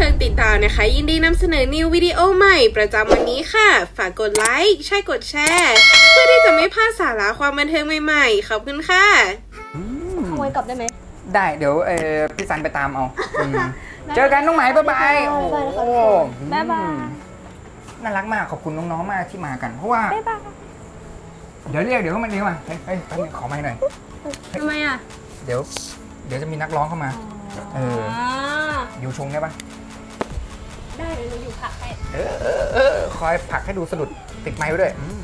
ทิงติดตามนะคะ ยินดีนำเสนอ new video ใหม่ประจำวันนี้ค่ะ ฝากกดไลค์ใช่กดแชร์ เพื่อที่จะไม่พลาดสาระความบันเทิงใหม่ๆ ขอบคุณค่ะขโมยกลับได้ไหม ได้เดี๋ยวเออพี่สันไปตามเอาอืมเจอกันน้องไหมบ๊ายบายบ๊ายบายโอ้บ๊ายบายอืมน่ารักมากขอบคุณน้องๆมากที่มากันเพราะว่า บ๊ายบายเดี๋ยวเรียกเดี๋ยวเขามาเรียกมาเฮ้ยเฮ้ยแป๊บนึงขอไม้หน่อย ทำไมอะ เดี๋ยว เดี๋ยวจะมีนักร้องเข้ามา เออ อยู่ชงได้ปะ ได้เลยหนูอยู่ผักให้เออเออเออคอยผลักให้ดูสะดุดติดไม้ไว้ด้วยอืม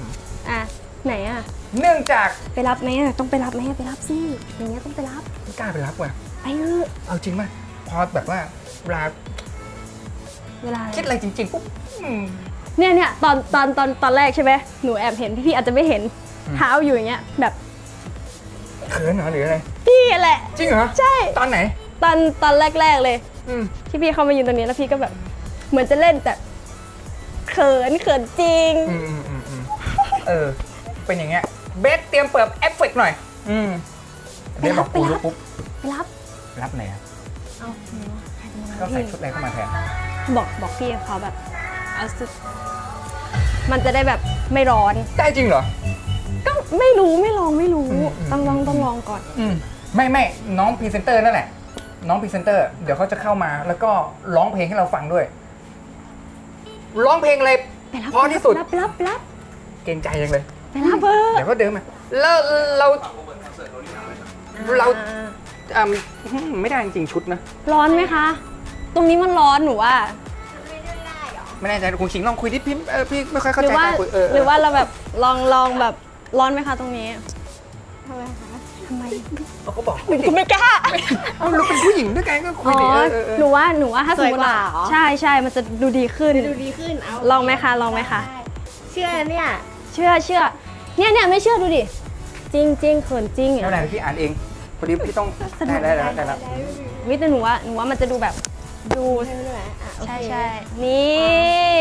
อะไหนอะ เนื่องจากไปรับไหมอะต้องไปรับไหมไปรับสิอย่างเงี้ยต้องไปรับไม่กล้าไปรับว่ะ ไปเถอะเอาจริงป่ะพอแบบว่าเวลาเวลาคิดอะไรจริงๆปุ๊บอืม เนี่ยเนี่ยตอนตอนตอนตอนแรกใช่ไหมหนูแอบเห็นพี่พี่อาจจะไม่เห็นอืม เท้าอยู่อย่างเงี้ยแบบเขินเหรอหรืออะไรพี่แหละ จริงเหรอใช่ ตอนไหน ตอนตอนแรกๆเลย อืมที่พี่เข้ามายืนตรงนี้แล้วพี่ก็แบบ เหมือนจะเล่นแต่เขินเขินจริง อืมอืมอืมอืมเออ เป็นอย่างเงี้ย เบสเตรียมเปิดเอฟเฟกต์หน่อย อืมเบสบอกไปกูรับรู้ปุ๊บไปรับ รับไหนอะเอาใครจะมาก็รับใส่พี่ชุดอะไรเข้ามาแทน บอกบอกพี่เขาแบบเอาสุดมันจะได้แบบไม่ร้อน ได้จริงเหรอ ก็ไม่รู้ไม่ลองไม่รู้ อืมอืม ต้องลองต้องลองก่อน อืมไม่ไม่น้องพรีเซนเตอร์นั่นแหละ น้องพรีเซนเตอร์ เดี๋ยวเขาจะเข้ามาแล้วก็ร้องเพลงให้เราฟังด้วย ร้องเพลงอะไรไปรับเพราะที่สุดไปรับไปรับไปรับเกรงใจจังเลยไปรับเบอร์เดี๋ยวก็เดินมาแล้วเราเราอ่าอ่าไม่ได้จริงๆชุดนะ ร้อนไหมคะ ตรงนี้มันร้อนหนูว่าไม่แน่ใจคุณชิงลองคุยดิพี่เออพี่ไม่ค่อยเข้าหรืใจว่าการคุยเออเออหรือว่าเราแบบลองลองแบบร้อนไหมคะตรงนี้ทำไมคะ ทำไมเขาก็บอกหนูไม่กล้าเอาเราเป็นผู้หญิงด้วยกันก็คุยอ๋อดิเออเออเออหนูว่าหนูว่าถ้าสมมติสวยกว่าอะเหรอใช่ใช่มันจะดูดีขึ้นดูดีขึ้นเอาลองไหมคะลองไหมคะเชื่อเนี่ยเชื่อเชื่อเนี่ยเนี่ยไม่เชื่อดูดิจริงจริงเขินจริงไม่เป็นไรพี่อ่านเองพอดีพี่ต้องได้ได้ได้ได้แล้ววิแต่หนูว่าหนูว่ามันจะดูแบบดูใช่ไหมอะโอเคใช่ใช่นี่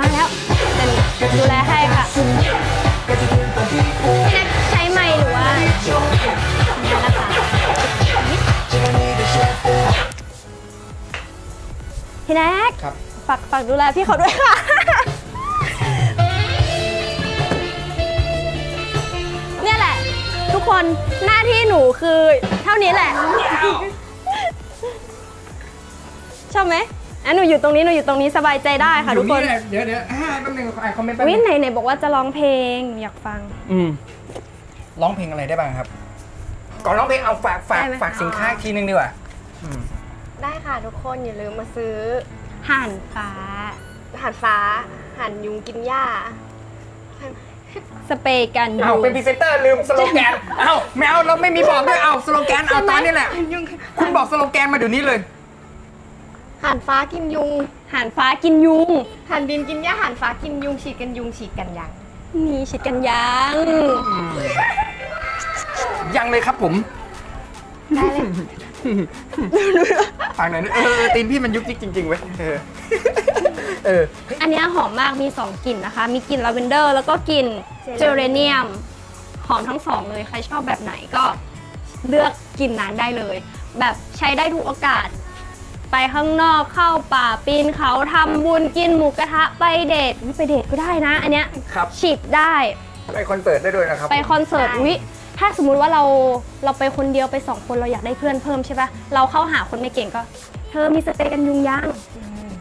มาแล้วเดี๋ยวดูแลให้ค่ะ พี่แน็กครับ ฝากฝากดูแลพี่เขาด้วยค่ะ เนี่ยแหละ ทุกคนหน้าที่หนูคือ เท่านี้แหละ ชอบไหมอะหนูอยู่ตรงนี้หนูอยู่ตรงนี้สบายใจได้ค่ะทุกคนอยู่แหละเดี๋ยวเดี๋ยวอ่าแป๊บนึงอ่านคอมเมนต์แป๊บวินึงไหนไหนบอกว่าจะร้องเพลงหนูอยากฟัง อืมร้องเพลงอะไรได้บ้างครับ ก่อนร้องเพลงเอาฝากฝากได้ไหมคะฝากสินค้าอีกทีนึงดีกว่าอืม ได้ค่ะทุกคนอย่าลืมมาซื้อห่านฟ้าอาหารฟ้าอาหารยุงกินหญ้า สเปรย์กันเอายุงเป็นพรีเซนเตอร์ลืมสโลแกน เอาไม่เอาเราไม่มีบอกด้วยเอาสโลแกนเอาตอนนี้แหละคุณบอกสโลแกนมาเดี๋ยวนี้เลยอาหารฟ้ากินยุงห่านฟ้ากินยุงอาหารดินกินหญ้าอาหารฟ้ากินยุงฉีดกันยุงฉีดกันยังมีฉีดกันยังยังเลยครับผม ได้เลย ฟังหน่อยนะเออตีนพี่มันยุกยิกจริงๆเว้ยเออเอออันเนี้ยหอมมากมี 2กลิ่นนะคะ มีกลิ่นลาเวนเดอร์แล้วก็กลิ่นเจเรเนียม หอมทั้งสองเลย ใครชอบแบบไหนก็เลือกกลิ่นนั้นได้เลย แบบใช้ได้ทุกโอกาส ไปข้างนอกเข้าป่าปีนเขาทำบุญกินหมูกระทะไปเดทอุ๊ยไปเดทก็ได้นะ อันเนี้ยครับ ฉีดได้ ไปคอนเสิร์ตได้ด้วยนะครับ ไปคอนเสิร์ตวิ ถ้าสมมุติว่าเราเราไปคนเดียวไปสองคนเราอยากได้เพื่อนเพิ่มใช่ปะเราเข้าหาคนไม่เก่งก็ เธอมีสเปรย์กันยุงยัง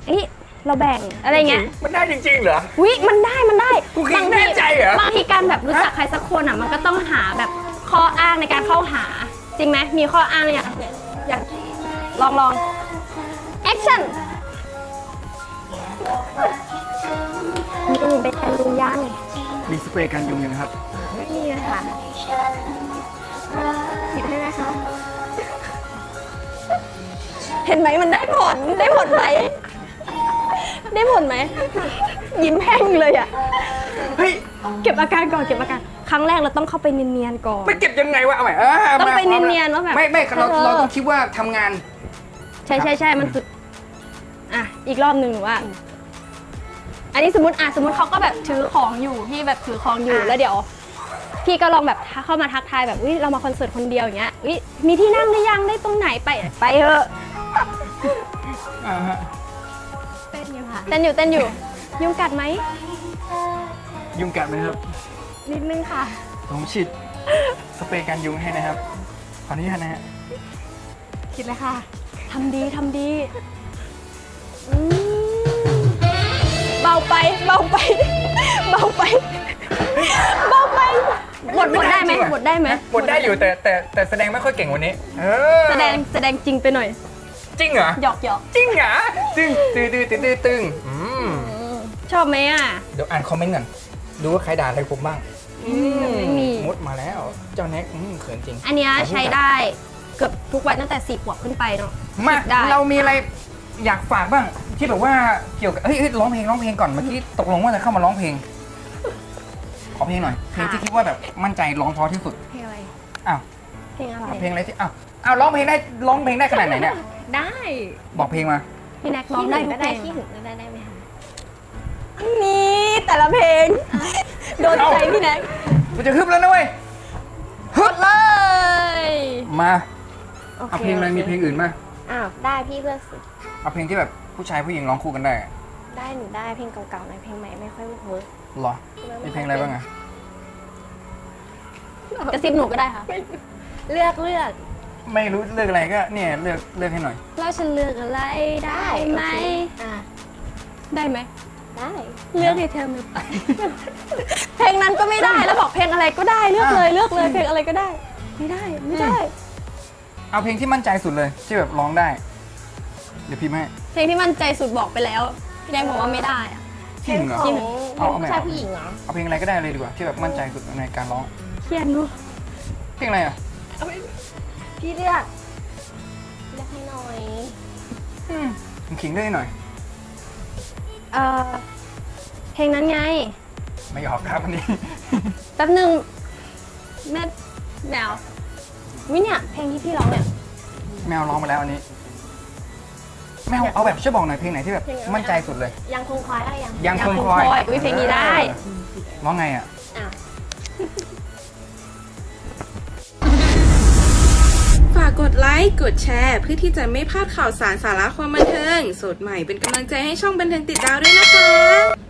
เอ้ยเราแบ่งอะไรเงี้ยมันได้จริงๆเหรอวิมันได้มันได้กูคิดแน่ใจเหรอบางทีการแบบรู้จักใครสักคนอะมันก็ต้องหาแบบข้ออ้างในการเข้าหา จริงไหมมีข้ออ้างอย่างอย่างลองลอง actionมีไปแทนลุงยังมีสเปรย์กันยุงยังครับ นี่เลยค่ะฉีดให้ไหมคะ เห็นไหมมันได้ผล ได้ผลไหม ได้ผลไหม ยิ้มแห้งเลยอะ เฮ้ย เก็บอาการก่อน เก็บอาการ ครั้งแรกเราต้องเข้าไปเนียนๆก่อนมันเก็บยังไงวะ เอาใหม่เออต้องมาไปพร้อมเนียนๆแล้วว่าแบบ ไม่ไม่เราเออเราต้องคิดว่าทำงาน ใช่ใช่ใช่มันสุด อะ อีกรอบหนึ่งหนูว่าอันนี้สมมติอะสมมติเขาก็แบบถือของอยู่พี่แบบถือของอยู่อะแล้วเดี๋ยว พี่ก็ลองแบบเข้ามาทักทายแบบอุ้ยเรามาคอนเสิร์ตคนเดียวอย่างเงี้ยอุ้ยมีที่นั่งหรือยังได้ตรงไหนไปไปเถอะอ่าฮะเต้นอยู่ค่ะเต้นอยู่เต้นอยู่ ยุงกัดไหมยุงกัดไหมครับ นิดนึงค่ะผมฉีดสเปรย์กันยุงให้นะครับ ขออนุญาตนะฮะคิดเลยค่ะทำดีทำดีอืมเบาไปเบาไปเบาไปเบาไป หมดหมดได้ไหมจริงเหรอหมดได้ไหมหมดได้อยู่แต่แต่แต่แสดงไม่ค่อยเก่งวันนี้เออแสดงแสดงจริงไปหน่อย จริงเหรอหยอกหยอกจริงเหรอตึงตึงตึงตึงตึงตึงอืมชอบไหมอะเดี๋ยวอ่านคอมเมนต์ก่อนดูว่าใครด่าอะไรผมบ้างไม่มีมุดมาแล้ว เจ้าแน็กอืมเขินจริง อันเนี้ยใช้ได้เกือบทุกวันตั้งแต่สี่ขวบขึ้นไปเนาะมาได้เรามีอะไรอยากฝากบ้างที่แบบว่าเกี่ยวกับเฮ้ยเฮ้ยร้องเพลงร้องเพลงก่อนเมื่อกี้ตกลงว่าจะเข้ามาร้องเพลง ขอเพลงหน่อย เพลงที่คิดว่าแบบมั่นใจร้องเพราะที่สุด เพลงอะไรอ้าว เพลงอะไรเพลงอะไรที่อ้าวอ้าวร้องเพลงได้ร้องเพลงได้ขนาดไหนเนี่ย ได้บอกเพลงมา พี่แน็กร้องได้ทุก็กเพได้ลงที่หึงก็ได้ได้ไหมคะนี่แต่ละเพลง โดนใจพี่แน็กกูจะฮึบแล้วนะเว้ยฮึบเลย มาโอเคเอาเพลงอะไรมีเพลงอื่นมาอ้าวได้พี่เลือกสิเอาเพลงที่แบบผู้ชายผู้หญิงร้องคู่กันได้อะได้หนูได้เพลงเก่าๆหน่อยเพลงใหม่ไม่ค่อยเวิร์กเหรอ มีเพลงอะไรบ้างอะกระซิบหนูก็ได้ค่ะ เลือกเลือก ไม่รู้เลือกอะไรก็เนี่ยเลือกเลือกให้หน่อย แล้วฉันเลือกอะไรได้ไหมโอเคอะ ได้ไหม ได้ เลือกให้เธอมาไป เพลงนั้นก็ไม่ได้แล้วบอกเพลงอะไรก็ได้เลือกเลยเลือกเลยเพลงอะไรก็ได้ ไม่ได้ไม่ได้ เอาเพลงที่มั่นใจสุดเลยที่แบบร้องได้ เดี๋ยวพิมพ์ให้เพลงที่มั่นใจสุดบอกไปแล้วพี่แดงบอกว่าไม่ได้อะ จริงเหรอของเอาเอาผู้ใหม่ชายผู้หญิงเหรอเอาเพลงอะไรก็ได้เลยดีกว่าที่แบบมั่นใจสุดในการร้องเครียดเนูเพลงอะไรอะพี่เลือกเลือกให้หน่อยอืมผมขิงด้วยหน่อย เออเพลงนั้นไง ไม่ออกครับวันนี้ แป๊บหนึงแม่แมววิเนี่ยเพลงที่พี่ร้องเนี่ย แมวร้องมาแล้วอันนี้ แมวเอาแบบช่วยบอกหน่อยเพลงไหนที่แบบมั่นใจสุดเลย ยังคงคอยได้ยังยังยังคงคงคอยคอยอุ๊ยเพลงนี้ได้เออร้องไงอะอะฝากกดไลค์ กดแชร์ เพื่อที่จะไม่พลาดข่าวสารสาระความบันเทิง สดใหม่เป็นกำลังใจให้ช่องบันเทิงติดดาวด้วยนะคะ